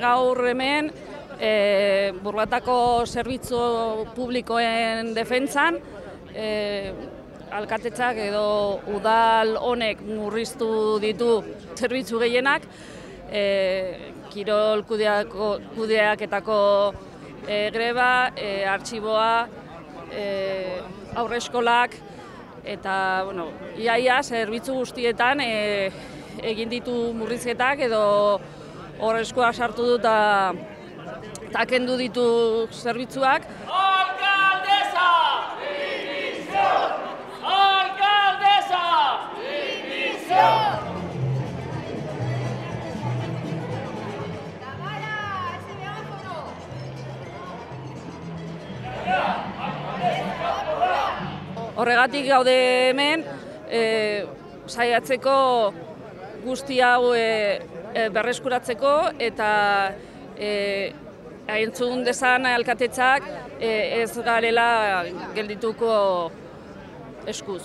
gaur hemen e, burbatako zerbitzu publikoen defentsan, e, alkatetzak edo udal honek murriztu ditu zerbitzu gehienak, e, kirol kudeako, kudeaketako e, greba, e, artxiboa, e, aurreskolak, eta, bueno, iaia zerbitzu guztietan e, egin ditu murrizketak edo horrezkoa sartu dut eta kendu ditu zerbitzuak. Alcaldesa! Dimisión! Alcaldesa! Dimisión! Horregatik gaude hemen, e, saiatzeko guzti hau e, e, berreskuratzeko eta e, entzun desan alkatetzak e, ez garela geldituko eskuz.